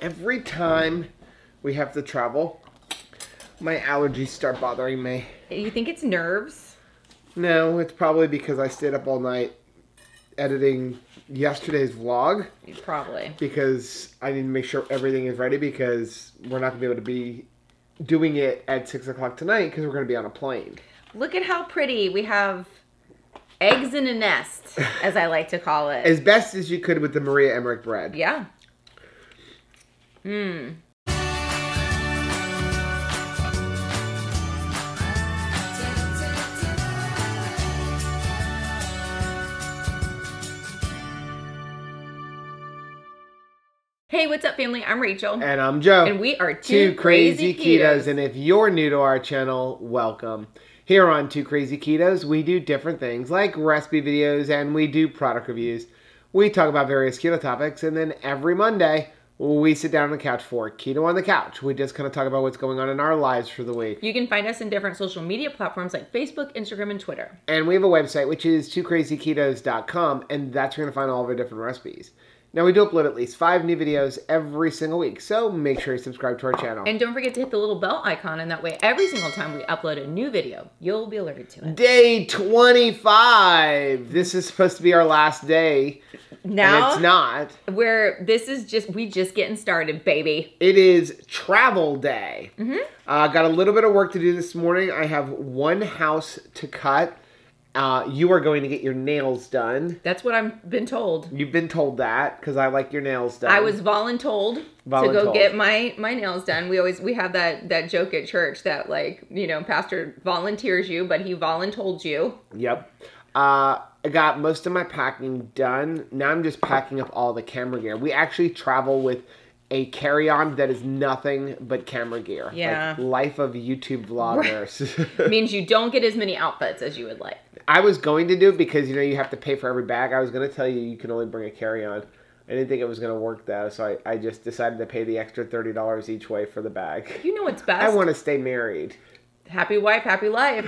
every time we have to travel, my allergies start bothering me. You think it's nerves? No, it's probably because I stayed up all night editing yesterday's vlog Probably. because I need to make sure everything is ready because we're not gonna be able to be doing it at six o'clock tonight because we're gonna be on a plane. Look at how pretty we have eggs in a nest, as I like to call it. As best as you could with the Maria Emmerich bread. yeah. Mmm. Hey, what's up, family? I'm Rachel. And I'm Joe. And we are Two two, Crazy crazy, Ketos. ketos. And if you're new to our channel, welcome. Here on Two Crazy Ketos, we do different things like recipe videos and we do product reviews. We talk about various keto topics, and then every Monday, we sit down on the couch for Keto on the Couch. We just kind of talk about what's going on in our lives for the week. You can find us in different social media platforms like Facebook, Instagram, and Twitter. And we have a website, which is twocrazyketos.com, and that's where you're going to find all of our different recipes. Now, we do upload at least five new videos every single week, so make sure you subscribe to our channel. And don't forget to hit the little bell icon, and that way, every single time we upload a new video, you'll be alerted to it. Day 25. This is supposed to be our last day, Now, and it's not. where this is just we just getting started, baby. It is travel day. Mm-hmm. Uh, got a little bit of work to do this morning. I have one house to cut. Uh, you are going to get your nails done. That's what I've been told. You've been told that because I like your nails done. I was voluntold to go get my my nails done. We always we have that that joke at church that like you know pastor volunteers you, but he voluntold you. Yep. Uh, I got most of my packing done. Now I'm just packing up all the camera gear. We actually travel with a carry-on that is nothing but camera gear. Like, Yeah. life of YouTube vloggers. means you don't get as many outfits as you would like. I was going to do it because you know you have to pay for every bag. I was going to tell you you can only bring a carry-on. I didn't think it was going to work though, so I, I just decided to pay the extra thirty dollars each way for the bag. You know what's best. I want to stay married. happy wife, happy life.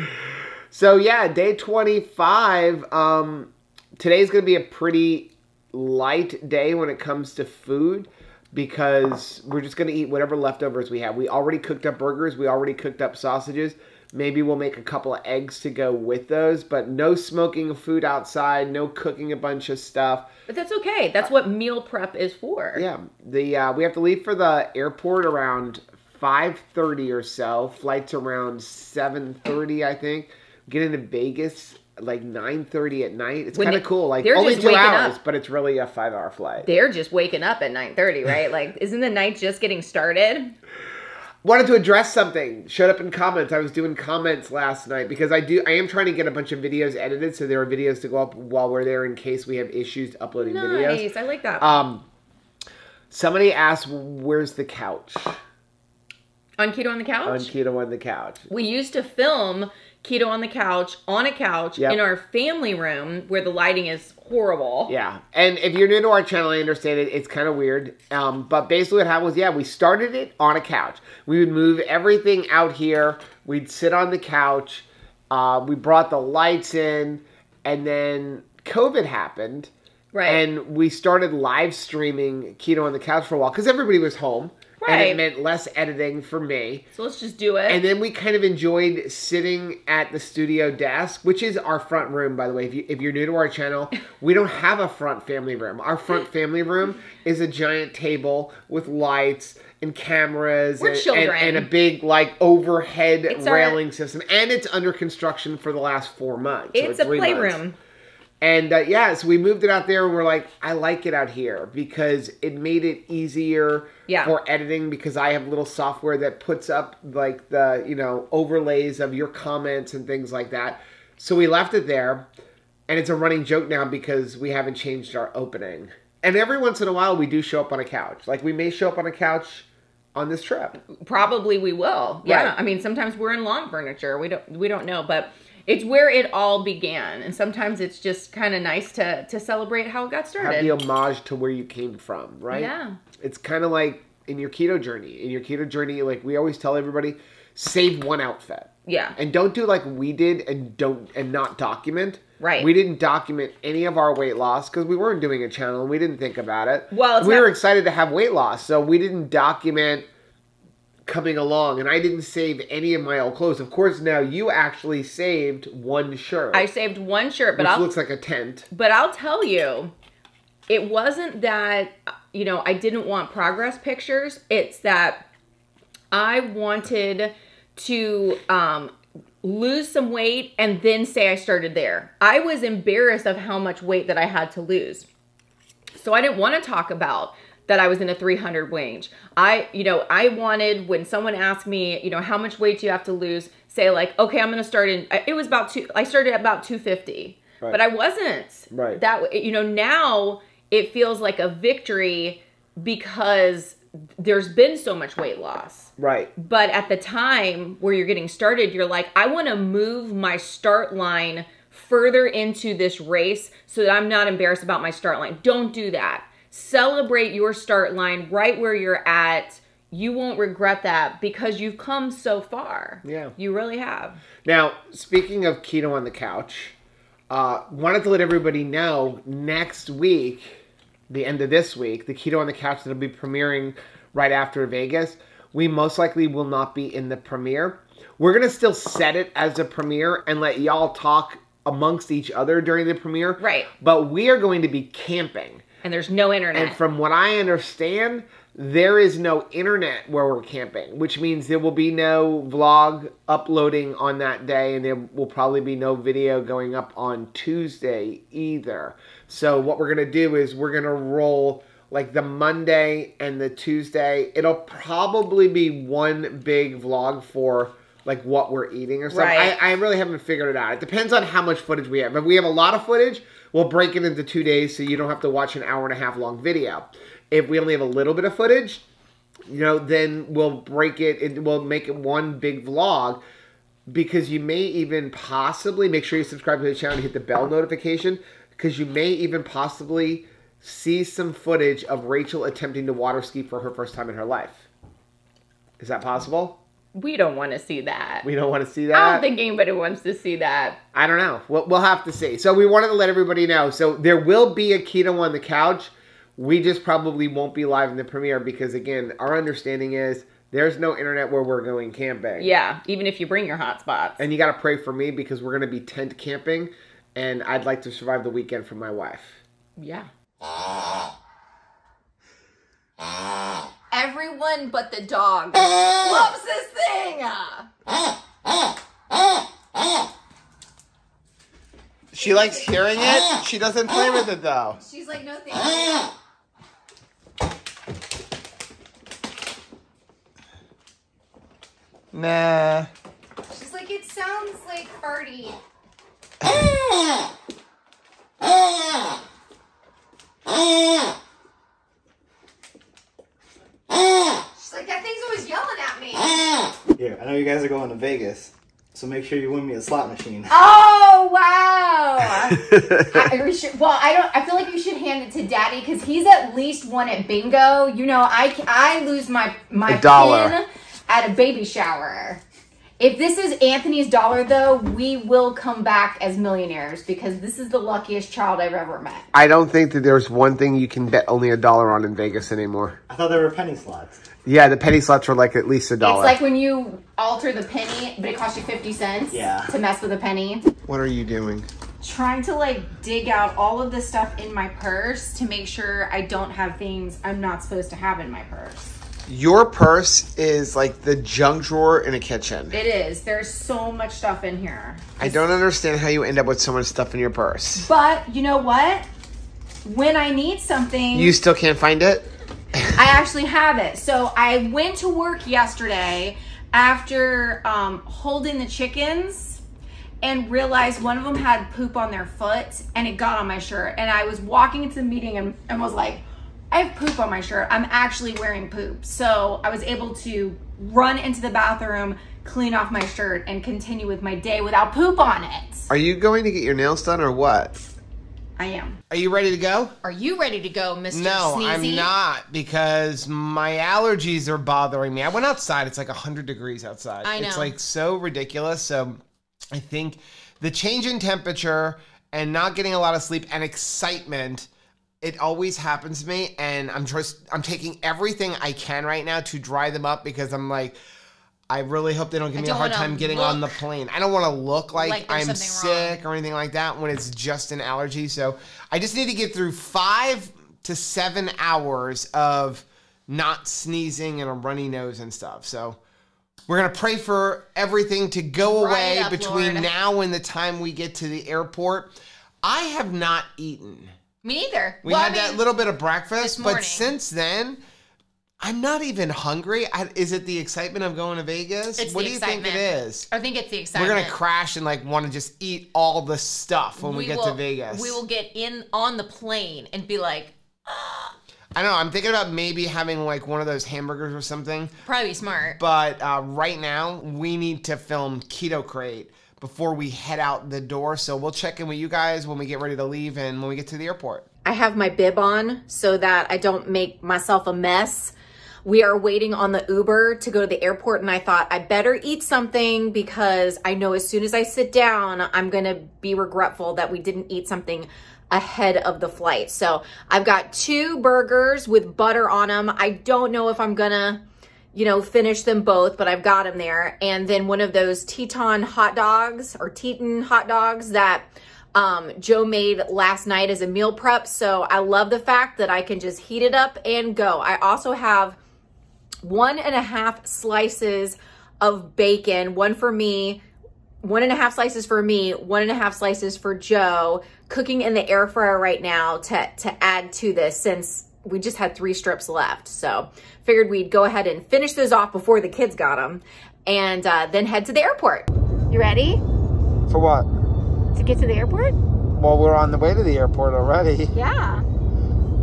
So yeah, day 25. Um, today's gonna be a pretty light day when it comes to food because we're just gonna eat whatever leftovers we have. We already cooked up burgers. We already cooked up sausages. Maybe we'll make a couple of eggs to go with those, but no smoking food outside. No cooking a bunch of stuff. But that's okay. That's what meal prep is for. Yeah, the uh, we have to leave for the airport around 5:30 or so. Flights around 7:30, I think. Get into Vegas like 9:30 at night. It's kind of cool. Like only two hours, up. but it's really a five-hour flight. They're just waking up at 9:30, right? like isn't the night just getting started? Wanted to address something. Showed up in comments. I was doing comments last night because I do. I am trying to get a bunch of videos edited, so there are videos to go up while we're there in case we have issues uploading videos. Nice. I like that. Um, somebody asked, "Where's the couch?" on keto on the couch? On keto on the couch. we used to film keto on the couch on a couch Yep. in our family room where the lighting is horrible. Yeah, and if you're new to our channel, I understand it. It's kind of weird. Um, but basically, what happened was, yeah, we started it on a couch. We would move everything out here. We'd sit on the couch. Uh, we brought the lights in, and then COVID happened, Right. and we started live streaming keto on the couch for a while because everybody was home, and it meant less editing for me. so let's just do it. And then we kind of enjoyed sitting at the studio desk, which is our front room, by the way. If, you, if you're new to our channel, we don't have a front family room. Our front family room is a giant table with lights and cameras and, and, and a big like overhead It's our- railing system. And it's under construction for the last four months. so it's a playroom. And uh, yeah, so we moved it out there, and we're like, I like it out here because it made it easier Yeah. for editing. Because I have little software that puts up like the you know overlays of your comments and things like that. So we left it there, and it's a running joke now because we haven't changed our opening. And every once in a while, we do show up on a couch. Like we may show up on a couch on this trip. Probably we will. Yeah. Right. I mean, sometimes we're in lawn furniture. We don't we don't know, but it's where it all began. And sometimes it's just kind of nice to to celebrate how it got started. Have the homage to where you came from, right? Yeah. It's kind of like in your keto journey. In your keto journey, like we always tell everybody, save one outfit. Yeah. And don't do like we did and don't and not document. Right. We didn't document any of our weight loss because we weren't doing a channel and we didn't think about it. Well, we not- were excited to have weight loss, so we didn't document coming along and I didn't save any of my old clothes. Of course, now you actually saved one shirt. I saved one shirt, but which I'll looks like a tent. but I'll tell you, it wasn't that you know I didn't want progress pictures. It's that I wanted to um, lose some weight and then say I started there. I was embarrassed of how much weight that I had to lose. So I didn't want to talk about that I was in a 300 range. I, you know, I wanted when someone asked me, you know, how much weight do you have to lose, say like, okay, I'm going to start in, it was about two, I started at about 250, Right. but I wasn't Right. that, you know, now it feels like a victory because there's been so much weight loss. Right. But at the time where you're getting started, you're like, I want to move my start line further into this race so that I'm not embarrassed about my start line. Don't do that. Celebrate your start line right where you're at. You won't regret that because you've come so far. Yeah. You really have. Now, speaking of keto on the couch, uh, wanted to let everybody know next week, the end of this week, the keto on the couch that'll be premiering right after Vegas. We most likely will not be in the premiere. We're gonna still set it as a premiere and let y'all talk amongst each other during the premiere. Right. But we are going to be camping. And there's no internet. And from what I understand, there is no internet where we're camping, which means there will be no vlog uploading on that day, and there will probably be no video going up on Tuesday either. So, what we're going to do is we're going to roll like the Monday and the Tuesday. It'll probably be one big vlog for like what we're eating or something. Right. I, I really haven't figured it out. It depends on how much footage we have. If we have a lot of footage, we'll break it into two days so you don't have to watch an hour and a half long video. If we only have a little bit of footage, you know, then we'll break it and we'll make it one big vlog because you may even possibly make sure you subscribe to the channel and hit the bell notification because you may even possibly see some footage of Rachel attempting to water ski for her first time in her life. Is that possible? We don't want to see that. We don't want to see that. I don't think anybody wants to see that. I don't know. We'll, we'll have to see. So we wanted to let everybody know. So there will be a keto on the couch. We just probably won't be live in the premiere because, again, our understanding is there's no internet where we're going camping. Yeah, even if you bring your hotspots. And you got to pray for me because we're going to be tent camping, and I'd like to survive the weekend for my wife. Yeah. Ah. Ah. Everyone but the dog uh. loves this thing. She likes hearing it. Uh. She doesn't play with it though. She's like, no thank uh. you. Nah. She's like, it sounds like farty. She's like, that thing's always yelling at me. Here, I know you guys are going to Vegas, so make sure you win me a slot machine. Oh wow! I, we should, well, I don't. I feel like you should hand it to Daddy because he's at least won at bingo. You know, I I lose my my A dollar. pin at a baby shower. If this is Anthony's dollar, though, we will come back as millionaires because this is the luckiest child I've ever met. I don't think that there's one thing you can bet only a dollar on in Vegas anymore. I thought there were penny slots. Yeah, the penny slots are like at least a dollar. It's like when you alter the penny, but it costs you fifty cents. Yeah. To mess with a penny. what are you doing? trying to like dig out all of the stuff in my purse to make sure I don't have things I'm not supposed to have in my purse. Your purse is like the junk drawer in a kitchen. It is. There's so much stuff in here. I don't understand how you end up with so much stuff in your purse. But you know what? When I need something, You still can't find it? I actually have it. So I went to work yesterday after um, holding the chickens and realized one of them had poop on their foot and it got on my shirt. And I was walking into the meeting and, and was like, I have poop on my shirt. I'm actually wearing poop. So I was able to run into the bathroom, clean off my shirt, and continue with my day without poop on it. Are you going to get your nails done or what? I am. Are you ready to go? Are you ready to go, Mr. No, Sneezy? I'm not because my allergies are bothering me. I went outside. It's like 100 degrees outside. I know. It's like so ridiculous. So I think the change in temperature and not getting a lot of sleep and excitement it always happens to me and I'm just I'm taking everything I can right now to dry them up because I'm like I really hope they don't give me a don't hard time getting on the plane. I don't want to look like, like I'm something wrong. sick or anything like that when it's just an allergy. So I just need to get through five to seven hours of not sneezing and a runny nose and stuff. So we're gonna pray for everything to go Dry away up, between Lord. now and the time we get to the airport. I have not eaten. Me neither. We Well, I had that little bit of breakfast, but since then, I'm not even hungry. I, is it the excitement of going to Vegas? It's what do you think it is? I think it's the excitement. We're gonna crash and like want to just eat all the stuff when we, get will, to Vegas. We will get in on the plane and be like, I don't know. I'm thinking about maybe having like one of those hamburgers or something. probably smart. But uh, right now, we need to film Keto Krate before we head out the door. So we'll check in with you guys when we get ready to leave and when we get to the airport. I have my bib on so that I don't make myself a mess. We are waiting on the Uber to go to the airport, and I thought I better eat something because I know as soon as I sit down, I'm gonna be regretful that we didn't eat something ahead of the flight. So I've got two burgers with butter on them. I don't know if I'm gonna, you know, finish them both, but I've got them there. And then one of those Teton hot dogs or Teton hot dogs that um, Joe made last night as a meal prep. So I love the fact that I can just heat it up and go. I also have one and a half slices of bacon, one for me, one and a half slices for me, one and a half slices for Joe, cooking in the air fryer right now to, to add to this since we just had three strips left. So figured we'd go ahead and finish those off before the kids got them and uh, then head to the airport. You ready For what? to get to the airport? Well, we're on the way to the airport already. Yeah.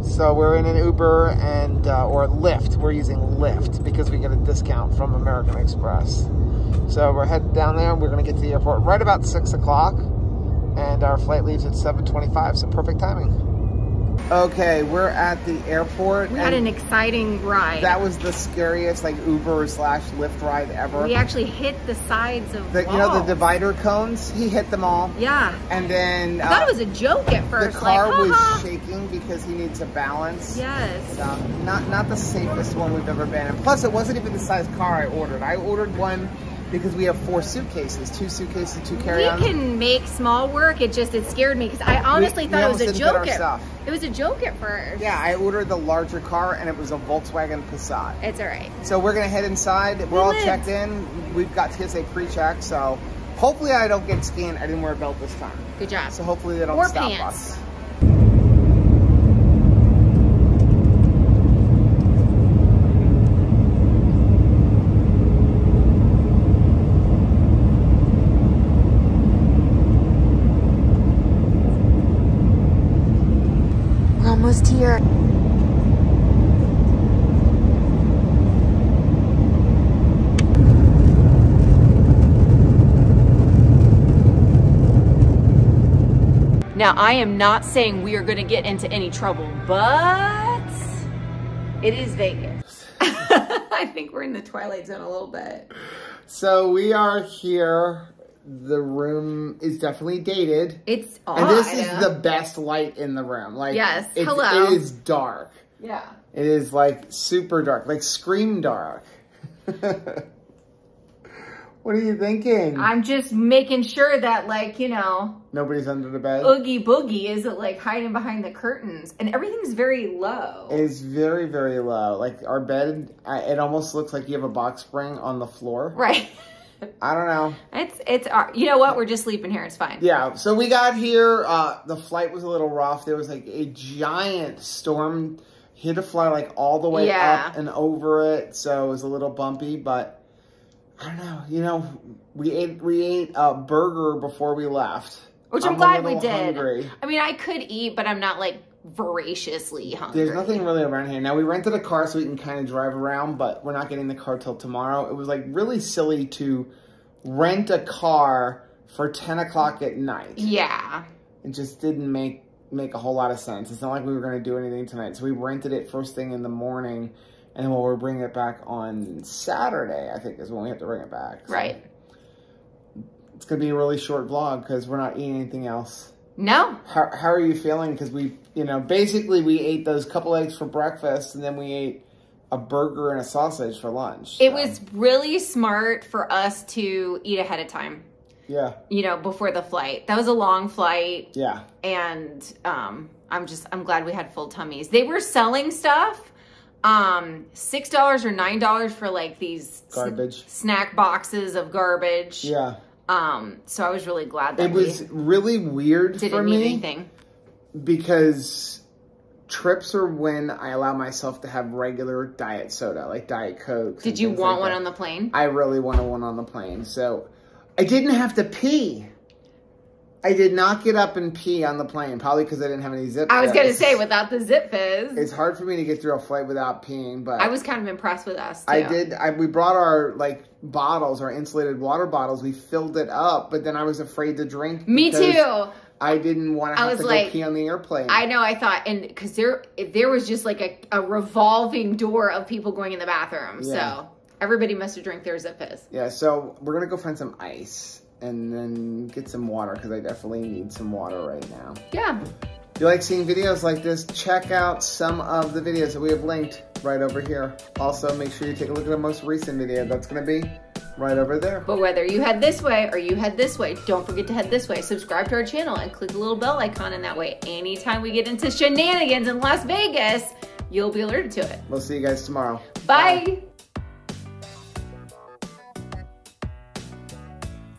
So we're in an Uber and uh, or Lyft. We're using Lyft because we get a discount from American Express. So we're headed down there. We're going to get to the airport right about six o'clock, and our flight leaves at seven twenty-five. So perfect timing. Okay, we're at the airport. We had an exciting ride. that was the scariest like Uber slash Lyft ride ever. we actually hit the sides of The, you know the divider cones. He hit them all, Yeah. and then I thought uh, it was a joke at first. the car like, was shaking because he needs a balance. Yes. Um, not not the safest one we've ever been in. Plus, it wasn't even the size car I ordered. I ordered one because we have four suitcases, two suitcases, two We carry-ons. can make small work. It just it scared me because I honestly we thought it was a joke. At, it was a joke at first. Yeah, I ordered the larger car, and it was a Volkswagen Passat. It's all right. So we're gonna head inside. We're We all lived. checked in. We've got TSA pre-check, so hopefully I don't get scanned. I didn't wear a belt this time, Good job. so hopefully they don't Or stop pants. us. Here. Now, I am not saying we are going to get into any trouble, but it is Vegas. I think we're in the twilight zone a little bit. So we are here. The room is definitely dated. It's odd. And this is the best light in the room. Like Yes, it's, hello. It is dark. yeah. It is like super dark, like scream dark. what are you thinking? I'm just making sure that, like, you know, Nobody's under the bed. Oogie Boogie isn't like hiding behind the curtains, and everything's very low. It is very, very low. Like our bed, it almost looks like you have a box spring on the floor. right. I don't know. It's it's our, you know what? We're just sleeping here. It's fine. Yeah, so we got here. Uh, the flight was a little rough. There was like a giant storm. Had to fly like all the way Yeah. up and over it, so it was a little bumpy. But I don't know. You know, we ate we ate a burger before we left, Which I'm, a glad we did. hungry. I mean, I could eat, but I'm not like voraciously hungry. There's nothing really around here. Now we rented a car so we can kind of drive around, but we're not getting the car till tomorrow. It was like really silly to rent a car for ten o'clock at night. Yeah. It just didn't make make a whole lot of sense. It's not like we were going to do anything tonight. So we rented it first thing in the morning. And then we'll bring it back on Saturday, I think is when we have to bring it back. So Right. It's going to be a really short vlog because we're not eating anything else. No. How, how are you feeling? Because we, you know, basically we ate those couple eggs for breakfast and then we ate a burger and a sausage for lunch. It So, was really smart for us to eat ahead of time, Yeah. you know, before the flight. That was a long flight Yeah. and um I'm just I'm glad we had full tummies. They were selling stuff um $6 or $9 for like these Garbage. snack boxes of garbage. Yeah. Um so I was really glad that It was really weird for me. anything. because trips are when I allow myself to have regular diet soda, like Diet Coke. Did you want one on the plane? I really wanted one on the plane, so I didn't have to pee. I did not get up and pee on the plane, probably because I didn't have any zip. I was gonna say without the Zipfizz. it's hard for me to get through a flight without peeing, but I was kind of impressed with us. Too. I did. I, we brought our like bottles, our insulated water bottles. We filled it up, but then I was afraid to drink. Me too. I didn't want to I have was to like- go pee on the airplane. I know. I thought, and because there, there was just like a, a revolving door of people going in the bathroom. Yeah. So everybody must have drank their Zipfizz. Yeah, so we're gonna go find some ice and then get some water because I definitely need some water right now. Yeah. If you like seeing videos like this, check out some of the videos that we have linked right over here. Also, make sure you take a look at the most recent video. That's gonna be right over there. But whether you head this way or you head this way, don't forget to head this way. Subscribe to our channel and click the little bell icon, and that way, anytime we get into shenanigans in Las Vegas, you'll be alerted to it. We'll see you guys tomorrow. Bye.